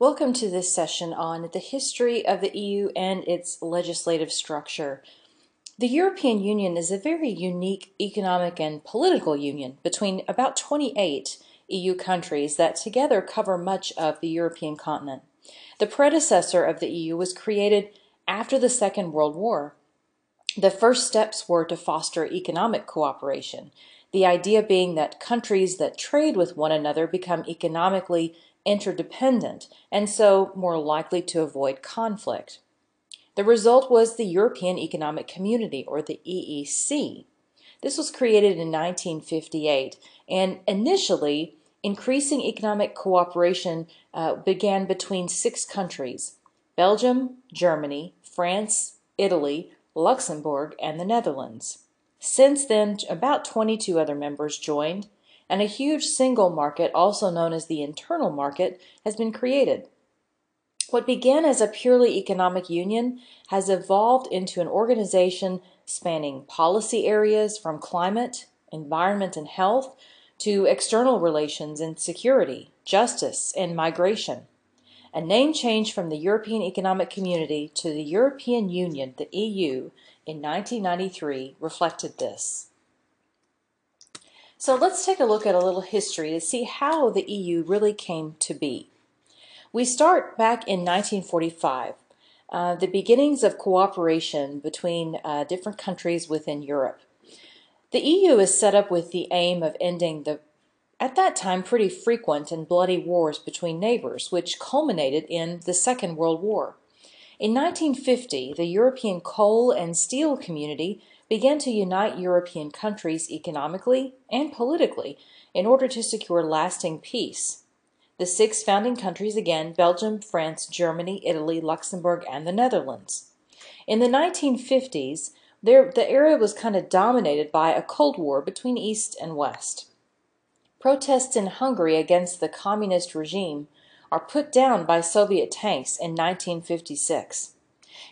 Welcome to this session on the history of the EU and its legislative structure. The European Union is a very unique economic and political union between about 28 EU countries that together cover much of the European continent. The predecessor of the EU was created after the Second World War. The first steps were to foster economic cooperation, the idea being that countries that trade with one another become economically interdependent and so more likely to avoid conflict. The result was the European Economic Community, or the EEC. This was created in 1958, and initially, increasing economic cooperation uh, began between six countries Belgium, Germany, France, Italy, Luxembourg, and the Netherlands. Since then, about 22 other members joined, and a huge single market, also known as the internal market, has been created. What began as a purely economic union has evolved into an organization spanning policy areas from climate, environment, and health to external relations and security, justice, and migration. A name change from the European Economic Community to the European Union, the EU, in 1993 reflected this. So let's take a look at a little history to see how the EU really came to be. We start back in 1945, uh, the beginnings of cooperation between uh, different countries within Europe. The EU is set up with the aim of ending the at that time pretty frequent and bloody wars between neighbors, which culminated in the Second World War. In 1950, the European coal and steel community began to unite European countries economically and politically in order to secure lasting peace. The six founding countries again Belgium, France, Germany, Italy, Luxembourg, and the Netherlands. In the 1950s, there, the area was kind of dominated by a Cold War between East and West. Protests in Hungary against the communist regime are put down by Soviet tanks in 1956.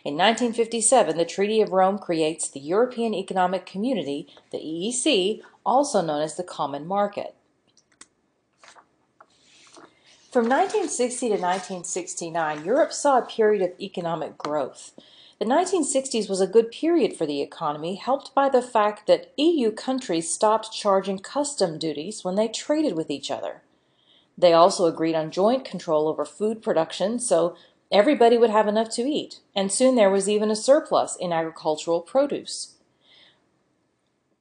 In 1957, the Treaty of Rome creates the European Economic Community, the EEC, also known as the Common Market. From 1960 to 1969, Europe saw a period of economic growth. The 1960s was a good period for the economy, helped by the fact that EU countries stopped charging custom duties when they traded with each other. They also agreed on joint control over food production so everybody would have enough to eat, and soon there was even a surplus in agricultural produce.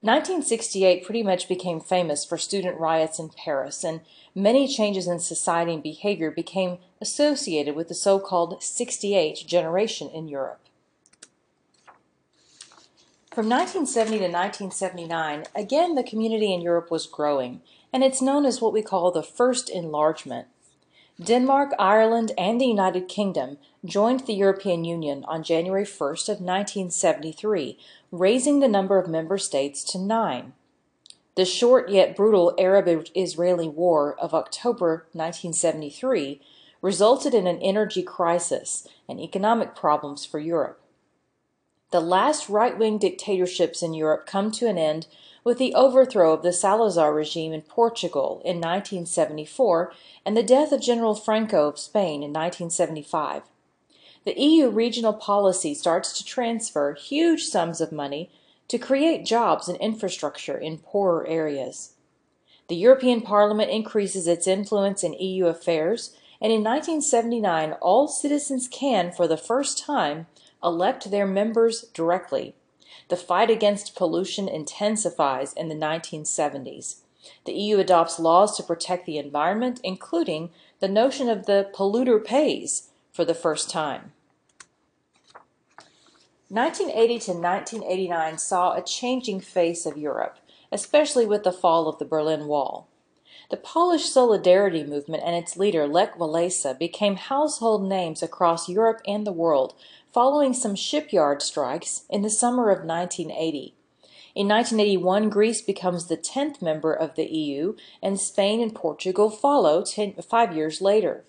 1968 pretty much became famous for student riots in Paris, and many changes in society and behavior became associated with the so-called 68 generation in Europe. From 1970 to 1979, again the community in Europe was growing, and it's known as what we call the First Enlargement. Denmark, Ireland, and the United Kingdom joined the European Union on January 1st of 1973, raising the number of member states to nine. The short yet brutal Arab-Israeli War of October 1973 resulted in an energy crisis and economic problems for Europe. The last right-wing dictatorships in Europe come to an end with the overthrow of the Salazar regime in Portugal in 1974 and the death of General Franco of Spain in 1975. The EU regional policy starts to transfer huge sums of money to create jobs and infrastructure in poorer areas. The European Parliament increases its influence in EU affairs, and in 1979 all citizens can, for the first time, elect their members directly. The fight against pollution intensifies in the 1970s. The EU adopts laws to protect the environment, including the notion of the polluter pays for the first time. 1980 to 1989 saw a changing face of Europe, especially with the fall of the Berlin Wall. The Polish Solidarity movement and its leader Lech Walesa became household names across Europe and the world following some shipyard strikes in the summer of 1980. In 1981, Greece becomes the 10th member of the EU, and Spain and Portugal follow ten, five years later.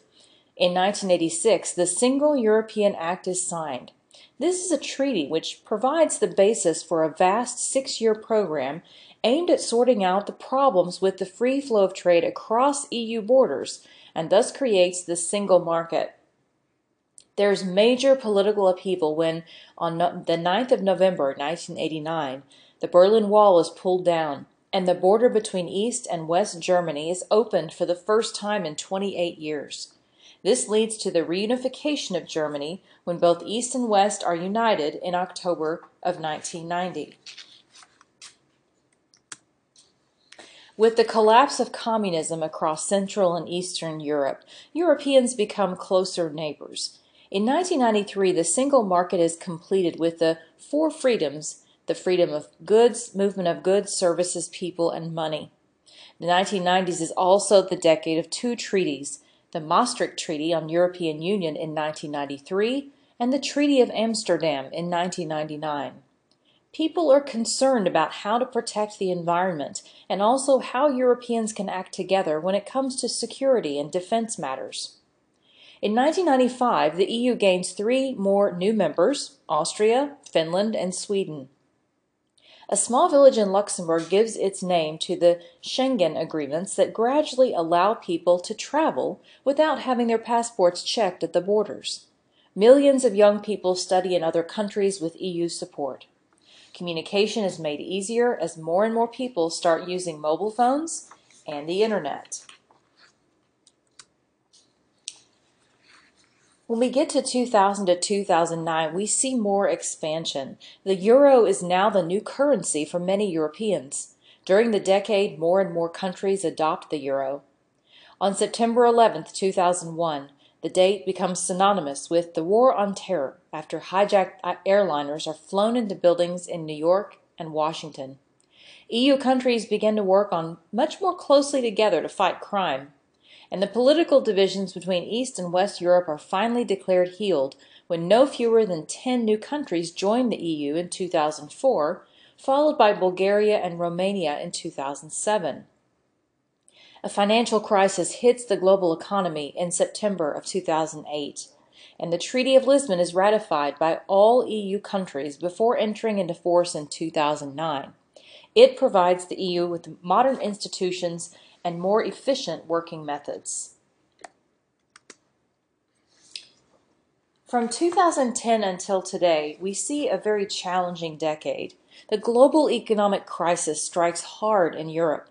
In 1986, the Single European Act is signed. This is a treaty which provides the basis for a vast six-year program aimed at sorting out the problems with the free flow of trade across EU borders and thus creates the single market. There's major political upheaval when, on the 9th of November 1989, the Berlin Wall is pulled down and the border between East and West Germany is opened for the first time in 28 years. This leads to the reunification of Germany when both East and West are united in October of 1990. With the collapse of communism across Central and Eastern Europe, Europeans become closer neighbors. In 1993, the single market is completed with the four freedoms the freedom of goods, movement of goods, services, people, and money. The 1990s is also the decade of two treaties the Maastricht Treaty on European Union in 1993 and the Treaty of Amsterdam in 1999. People are concerned about how to protect the environment and also how Europeans can act together when it comes to security and defense matters. In 1995, the EU gains three more new members Austria, Finland, and Sweden. A small village in Luxembourg gives its name to the Schengen agreements that gradually allow people to travel without having their passports checked at the borders. Millions of young people study in other countries with EU support. Communication is made easier as more and more people start using mobile phones and the internet. When we get to 2000 to 2009, we see more expansion. The euro is now the new currency for many Europeans. During the decade, more and more countries adopt the euro. On September 11, 2001, the date becomes synonymous with the War on Terror after hijacked airliners are flown into buildings in New York and Washington. EU countries begin to work on much more closely together to fight crime and the political divisions between East and West Europe are finally declared healed when no fewer than 10 new countries joined the EU in 2004, followed by Bulgaria and Romania in 2007. A financial crisis hits the global economy in September of 2008, and the Treaty of Lisbon is ratified by all EU countries before entering into force in 2009. It provides the EU with modern institutions and more efficient working methods. From 2010 until today, we see a very challenging decade. The global economic crisis strikes hard in Europe.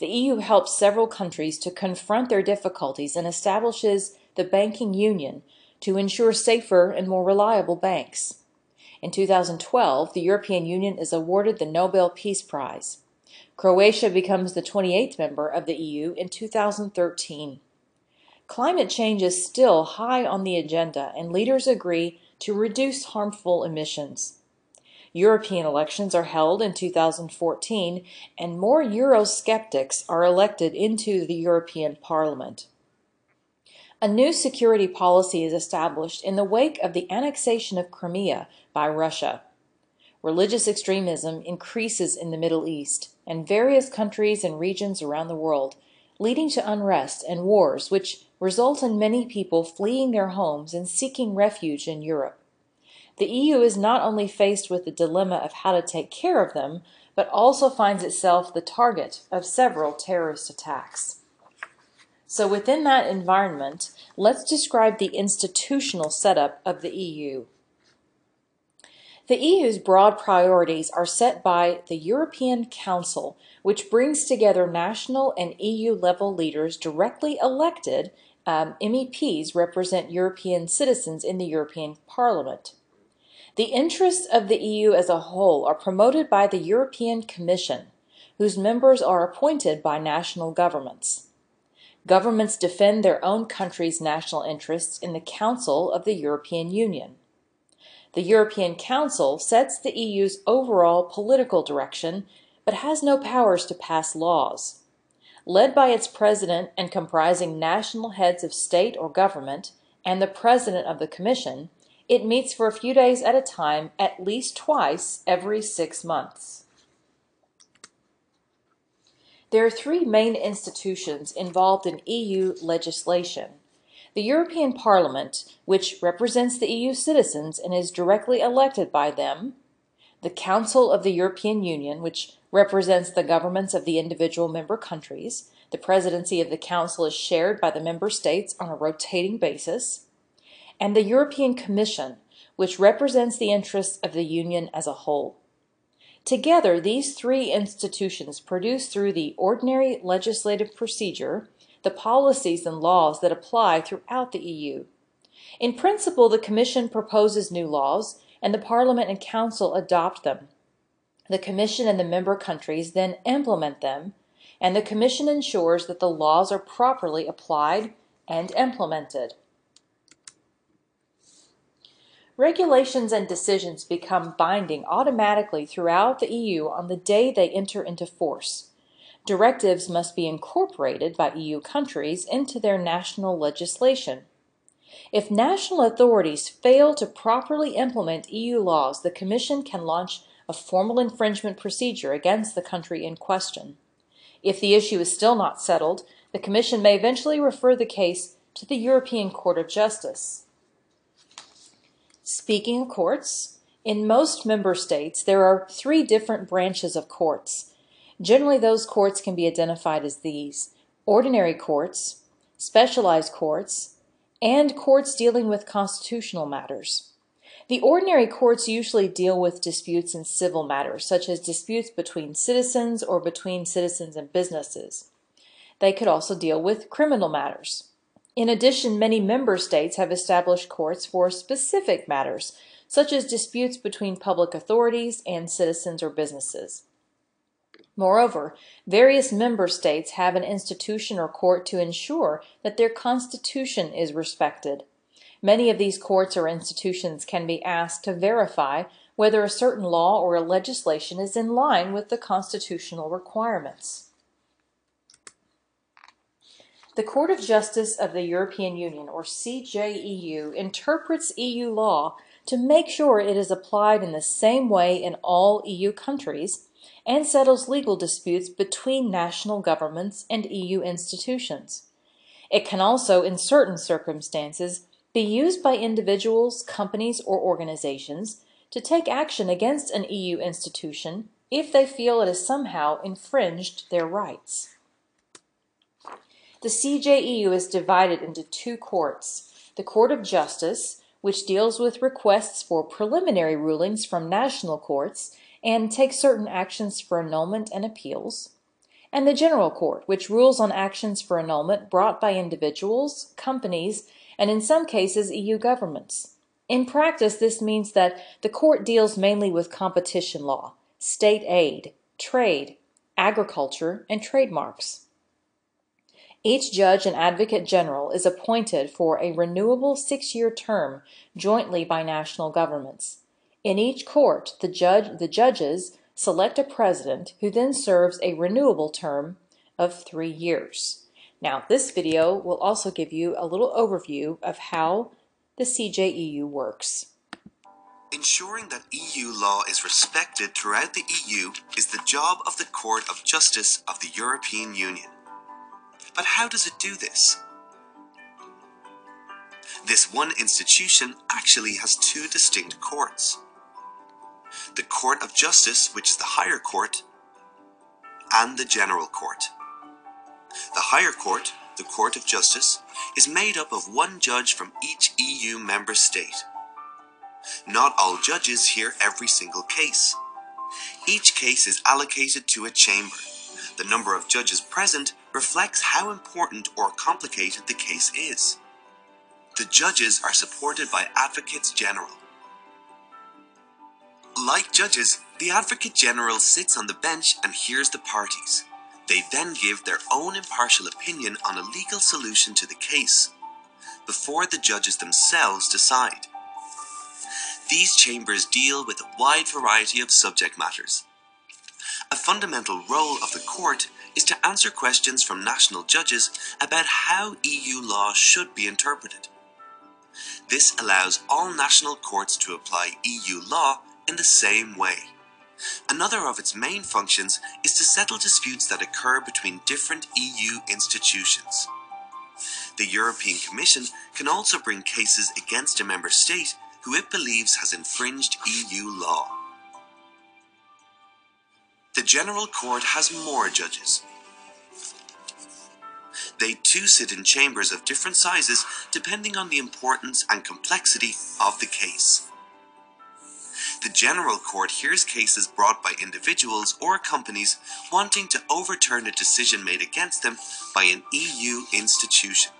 The EU helps several countries to confront their difficulties and establishes the banking union to ensure safer and more reliable banks. In 2012, the European Union is awarded the Nobel Peace Prize. Croatia becomes the 28th member of the EU in 2013. Climate change is still high on the agenda, and leaders agree to reduce harmful emissions. European elections are held in 2014, and more Eurosceptics are elected into the European Parliament. A new security policy is established in the wake of the annexation of Crimea by Russia. Religious extremism increases in the Middle East and various countries and regions around the world, leading to unrest and wars which result in many people fleeing their homes and seeking refuge in Europe. The EU is not only faced with the dilemma of how to take care of them, but also finds itself the target of several terrorist attacks. So within that environment, let's describe the institutional setup of the EU. The EU's broad priorities are set by the European Council, which brings together national and EU level leaders directly elected. Um, MEPs represent European citizens in the European Parliament. The interests of the EU as a whole are promoted by the European Commission, whose members are appointed by national governments. Governments defend their own country's national interests in the Council of the European Union. The European Council sets the EU's overall political direction, but has no powers to pass laws. Led by its president and comprising national heads of state or government and the president of the Commission, it meets for a few days at a time at least twice every six months. There are three main institutions involved in EU legislation the European Parliament, which represents the EU citizens and is directly elected by them, the Council of the European Union, which represents the governments of the individual member countries. The presidency of the Council is shared by the member states on a rotating basis. And the European Commission, which represents the interests of the Union as a whole. Together, these three institutions produce through the ordinary legislative procedure the policies and laws that apply throughout the EU. In principle, the Commission proposes new laws, and the Parliament and Council adopt them. The Commission and the member countries then implement them, and the Commission ensures that the laws are properly applied and implemented. Regulations and decisions become binding automatically throughout the EU on the day they enter into force. Directives must be incorporated by EU countries into their national legislation. If national authorities fail to properly implement EU laws, the Commission can launch a formal infringement procedure against the country in question. If the issue is still not settled, the Commission may eventually refer the case to the European Court of Justice. Speaking of courts, in most member states there are three different branches of courts. Generally those courts can be identified as these ordinary courts, specialized courts, and courts dealing with constitutional matters. The ordinary courts usually deal with disputes in civil matters, such as disputes between citizens or between citizens and businesses. They could also deal with criminal matters. In addition, many member states have established courts for specific matters, such as disputes between public authorities and citizens or businesses. Moreover, various member states have an institution or court to ensure that their constitution is respected. Many of these courts or institutions can be asked to verify whether a certain law or a legislation is in line with the constitutional requirements. The Court of Justice of the European Union, or CJEU, interprets EU law to make sure it is applied in the same way in all EU countries and settles legal disputes between national governments and EU institutions. It can also, in certain circumstances, be used by individuals, companies, or organizations to take action against an EU institution if they feel it has somehow infringed their rights. The CJEU is divided into two courts. The Court of Justice, which deals with requests for preliminary rulings from national courts and takes certain actions for annulment and appeals, and the General Court, which rules on actions for annulment brought by individuals, companies, and in some cases EU governments. In practice, this means that the court deals mainly with competition law, state aid, trade, agriculture, and trademarks. Each judge and advocate general is appointed for a renewable six-year term jointly by national governments. In each court, the, judge, the judges select a president who then serves a renewable term of three years. Now, this video will also give you a little overview of how the CJEU works. Ensuring that EU law is respected throughout the EU is the job of the Court of Justice of the European Union. But how does it do this? This one institution actually has two distinct courts. The Court of Justice, which is the higher court, and the General Court. The higher court, the Court of Justice, is made up of one judge from each EU member state. Not all judges hear every single case. Each case is allocated to a chamber. The number of judges present reflects how important or complicated the case is. The judges are supported by advocates general. Like judges, the advocate general sits on the bench and hears the parties. They then give their own impartial opinion on a legal solution to the case, before the judges themselves decide. These chambers deal with a wide variety of subject matters. A fundamental role of the court is to answer questions from national judges about how EU law should be interpreted. This allows all national courts to apply EU law in the same way. Another of its main functions is to settle disputes that occur between different EU institutions. The European Commission can also bring cases against a member state who it believes has infringed EU law. The General Court has more judges. They too sit in chambers of different sizes depending on the importance and complexity of the case. The General Court hears cases brought by individuals or companies wanting to overturn a decision made against them by an EU institution.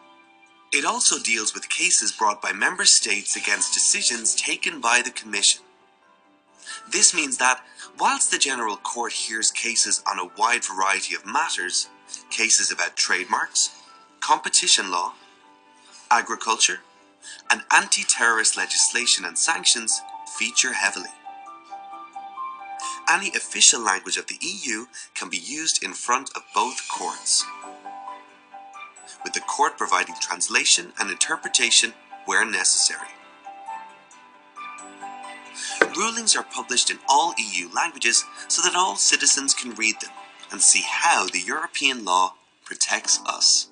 It also deals with cases brought by member states against decisions taken by the Commission. This means that, whilst the General Court hears cases on a wide variety of matters, cases about trademarks, competition law, agriculture, and anti-terrorist legislation and sanctions feature heavily. Any official language of the EU can be used in front of both courts, with the court providing translation and interpretation where necessary. Rulings are published in all EU languages so that all citizens can read them and see how the European law protects us.